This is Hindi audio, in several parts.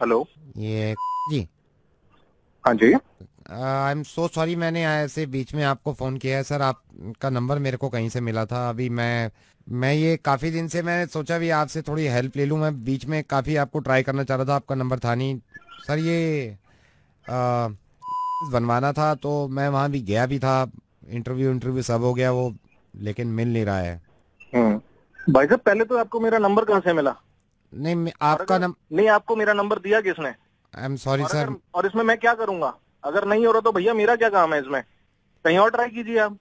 हेलो ये जी। हाँ जी। आई एम सो सॉरी मैंने ऐसे बीच में आपको फ़ोन किया है सर आपका नंबर मेरे को कहीं से मिला था। अभी मैं मैं ये काफ़ी दिन से मैंने सोचा भी आपसे थोड़ी हेल्प ले लूँ। मैं बीच में काफ़ी आपको ट्राई करना चाह रहा था आपका नंबर था नहीं। सर ये आ, बनवाना था तो मैं वहाँ भी गया भी था। इंटरव्यू इंटरव्यू सब हो गया वो लेकिन मिल नहीं रहा है। हम्म। भाई साहब पहले तो आपको मेरा नंबर कहाँ से मिला? नहीं आपका नम नहीं आपको मेरा नंबर दिया किसने? आई एम सॉरी और, सर और इसमें मैं क्या करूँगा? अगर नहीं हो रहा तो भैया मेरा क्या काम है इसमें? कहीं और ट्राई कीजिए आप।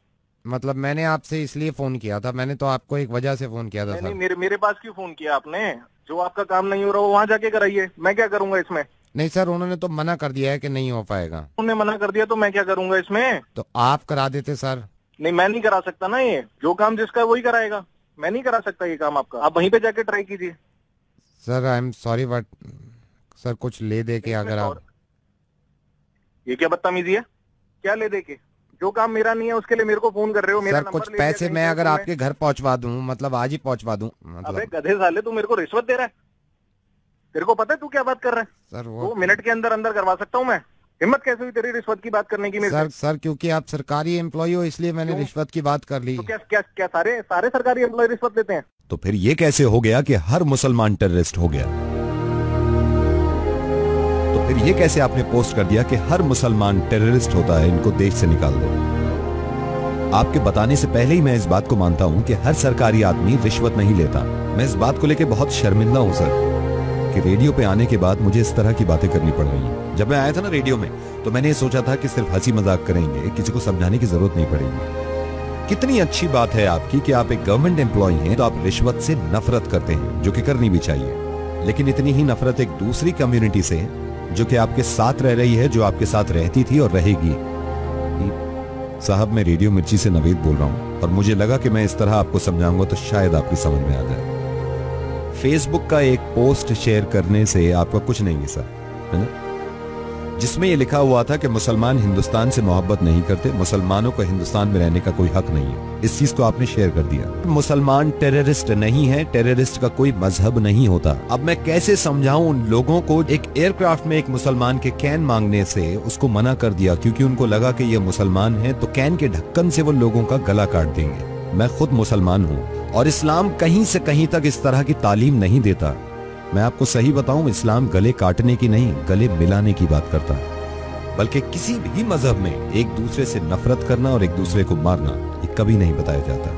मतलब मैंने आपसे इसलिए फ़ोन किया था मैंने तो आपको एक वजह से फ़ोन किया था नहीं नहीं मेरे मेरे पास क्यों फ़ोन किया आपने? जो आपका काम नहीं हो रहा वो वहाँ जाके कराइए। मैं क्या करूँगा इसमें? नहीं सर उन्होंने तो मना कर दिया है कि नहीं हो पाएगा। उन्होंने मना कर दिया तो मैं क्या करूँगा इसमें? तो आप करा देते सर नहीं मैं नहीं करा सकता ना ये। जो काम जिसका वही कराएगा। मैं नहीं करा सकता ये काम आपका। आप वहीं पे जाके ट्राई कीजिए। Sir I am sorry but sir कुछ ले दे के अगर आप ये क्या बदतमीजी है? क्या ले दे के? जो काम मेरा नहीं है उसके लिए मेरे को फ़ोन कर रहे हो मेरा सर नंबर कुछ पैसे मैं अगर आपके घर पहुंचवा दूँ मतलब आज ही पहुंचवा दूँ अबे मतलब गधे साले तू मेरे को रिश्वत दे रहा है। तेरे को पता है तू क्या बात कर रहा है? सर वो मिनट के अंदर अंदर करवा सकता हूँ मैं। हिम्मत कैसे हुई तेरी रिश्वत की बात करने की मेरे सर सर क्योंकि आप सरकारी एम्प्लॉय हो इसलिए मैंने रिश्वत की बात कर ली। तो क्या क्या क्या सारे सारे सरकारी एम्प्लॉय रिश्वत लेते हैं? तो फिर यह कैसे हो गया कि हर मुसलमान टेररिस्ट हो गया? तो फिर ये कैसे आपने पोस्ट कर दिया कि हर मुसलमान टेररिस्ट होता है, इनको देश से निकाल दो? आपके बताने से पहले ही मैं इस बात को मानता हूँ कि हर सरकारी आदमी रिश्वत नहीं लेता। मैं इस बात को लेकर बहुत शर्मिंदा हूँ, सर, कि रेडियो पे आने के बाद मुझे इस तरह की बातें करनी पड़ रही जब मैं आया था ना रेडियो में तो मैंने सोचा था कि सिर्फ़ हँसी मज़ाक करेंगे, किसी को समझाने की ज़रूरत नहीं पड़ेगी। कितनी अच्छी बात है आपकी कि आप एक गवर्नमेंट एम्प्लॉय हैं तो आप रिश्वत से नफरत करते हैं, जो कि करनी भी चाहिए। लेकिन इतनी ही नफरत एक दूसरी कम्युनिटी से जो कि आपके साथ रह रही है, जो आपके साथ रहती थी और रहेगी। साहब, मैं रेडियो मिर्ची से नवेद बोल रहा हूँ, और मुझे लगा कि मैं इस तरह आपको समझाऊँगा तो शायद आपकी समझ में आ जाए। फेसबुक का एक पोस्ट शेयर करने से आपका कुछ नहीं है सर है ना? जिसमें ये लिखा हुआ था कि मुसलमान हिंदुस्तान से मोहब्बत नहीं करते, मुसलमानों को हिंदुस्तान में रहने का कोई हक नहीं है। इस चीज़ को आपने शेयर कर दिया। मुसलमान टेररिस्ट नहीं है, टेररिस्ट का कोई मज़हब नहीं होता। अब मैं कैसे समझाऊं उन लोगों को एक एयरक्राफ्ट में एक मुसलमान के कैन मांगने से उसको मना कर दिया, क्योंकि उनको लगा कि ये मुसलमान है तो कैन के ढक्कन से वो लोगों का गला काट देंगे। मैं खुद मुसलमान हूँ, और इस्लाम कहीं से कहीं तक इस तरह की तालीम नहीं देता। मैं आपको सही बताऊँ, इस्लाम गले काटने की नहीं, गले मिलाने की बात करता है। बल्कि किसी भी मज़हब में एक दूसरे से नफरत करना और एक दूसरे को मारना, ये कभी नहीं बताया जाता।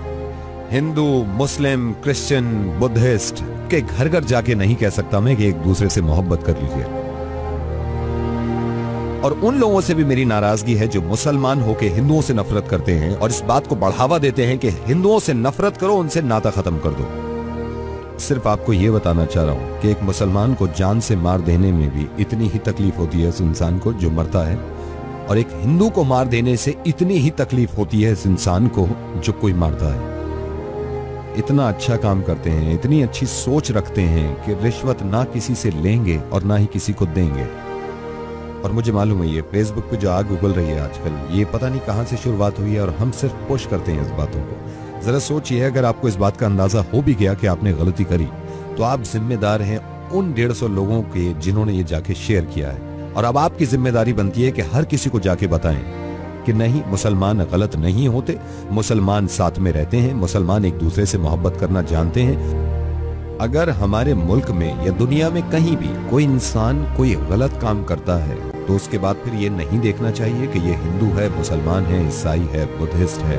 हिंदू, मुस्लिम, क्रिश्चियन, बुद्धिस्ट, के घर घर जाके नहीं कह सकता मैं कि एक दूसरे से मोहब्बत कर लीजिए। और उन लोगों से भी मेरी नाराज़गी है जो मुसलमान होके हिंदुओं से नफरत करते हैं और इस बात को बढ़ावा देते हैं कि हिंदुओं से नफरत करो, उनसे नाता खत्म कर दो। सिर्फ़ आपको यह बताना चाह रहा हूँ कि एक मुसलमान को जान से मार देने में भी इतनी ही तकलीफ़ होती है उस इंसान को जो मरता है, और एक हिंदू को मार देने से इतनी ही तकलीफ़ होती है इस इंसान को जो कोई मारता है। इतना अच्छा काम करते हैं, इतनी अच्छी सोच रखते हैं कि रिश्वत ना किसी से लेंगे और ना ही किसी को देंगे। और मुझे मालूम है ये फेसबुक पे जो आग उगल रही है आजकल, ये पता नहीं कहाँ से शुरुआत हुई है और हम सिर्फ़ पुश करते हैं इस बातों को। जरा सोचिए, अगर आपको इस बात का अंदाज़ा हो भी गया कि आपने गलती करी तो आप जिम्मेदार हैं उन डेढ़ सौ लोगों के जिन्होंने ये जाके शेयर किया है। और अब आपकी ज़िम्मेदारी बनती है कि हर किसी को जाके बताएँ कि नहीं, मुसलमान गलत नहीं होते, मुसलमान साथ में रहते हैं, मुसलमान एक दूसरे से मोहब्बत करना जानते हैं। अगर हमारे मुल्क में या दुनिया में कहीं भी कोई इंसान कोई गलत काम करता है तो उसके बाद फिर ये नहीं देखना चाहिए कि ये हिंदू है, मुसलमान है, ईसाई है, बुद्धिस्ट है।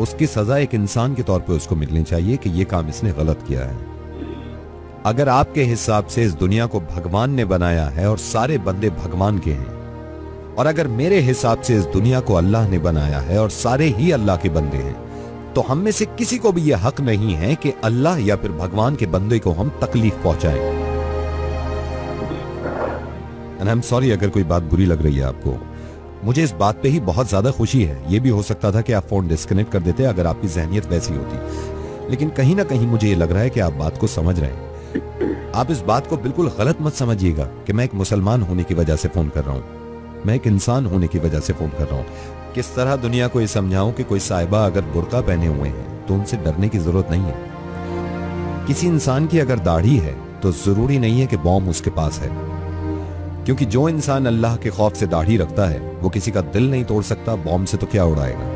उसकी सजा एक इंसान के तौर पे उसको मिलनी चाहिए कि ये काम इसने गलत किया है। अगर आपके हिसाब से इस दुनिया को भगवान ने बनाया है और सारे बंदे भगवान के हैं, और अगर मेरे हिसाब से इस दुनिया को अल्लाह ने बनाया है और सारे ही अल्लाह के बंदे हैं तो हम में से किसी को भी यह हक नहीं है कि अल्लाह या फिर भगवान के बंदे को हम तकलीफ़ पहुंचाएँ। सॉरी अगर कोई बात बुरी लग रही है आपको। मुझे इस बात पे ही बहुत ज़्यादा खुशी है। ये भी हो सकता था कि आप फ़ोन डिस्कनेक्ट कर देते अगर आपकी जहनीत वैसी होती। लेकिन कहीं ना कहीं मुझे ये लग रहा है कि आप बात को समझ रहे हैं। आप इस बात को बिल्कुल गलत मत समझिएगा कि मैं एक मुसलमान होने की वजह से फ़ोन कर रहा हूँ। मैं एक इंसान होने की वजह से फ़ोन कर रहा हूँ। किस तरह दुनिया को ये समझाऊं कि कोई साहिबा अगर बुरका पहने हुए हैं तो उनसे डरने की ज़रूरत नहीं है। किसी इंसान की अगर दाढ़ी है तो ज़रूरी नहीं है कि बॉम्ब उसके पास है। क्योंकि जो इंसान अल्लाह के खौफ से दाढ़ी रखता है, वो किसी का दिल नहीं तोड़ सकता, बॉम्ब से तो क्या उड़ाएगा?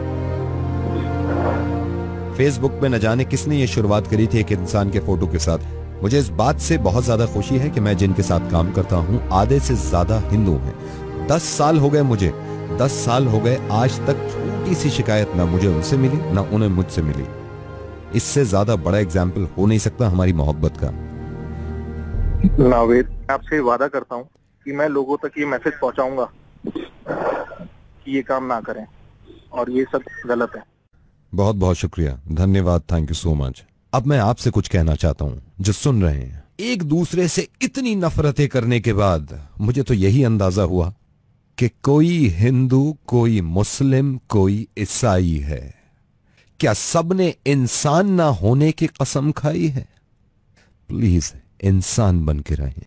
फेसबुक में न जाने किसने ये शुरुआत करी थी एक इंसान के फ़ोटो के साथ। मुझे इस बात से बहुत ज़्यादा खुशी है कि मैं जिनके साथ काम करता हूँ, आधे से ज़्यादा हिंदू हैं। दस साल हो गए मुझे। दस साल हो गए, आज तक छोटी सी शिकायत ना मुझे उनसे मिली, ना उन्हें मुझसे मिली। इससे ज़्यादा बड़ा एग्ज़ाम्पल हो नहीं सकता हमारी मोहब्बत का। नावेद आपसे वादा करता हूँ कि मैं लोगों तक ये मैसेज पहुंचाऊँगा कि ये काम ना करें और ये सब गलत है। बहुत बहुत शुक्रिया। धन्यवाद। थैंक यू सो मच अब मैं आपसे कुछ कहना चाहता हूँ। जो सुन रहे हैं। एक दूसरे से इतनी नफरतें करने के बाद मुझे तो यही अंदाज़ा हुआ कि कोई हिंदू, कोई मुस्लिम, कोई ईसाई है। क्या सबने इंसान ना होने की कसम खाई है? प्लीज़ इंसान बन के रहें।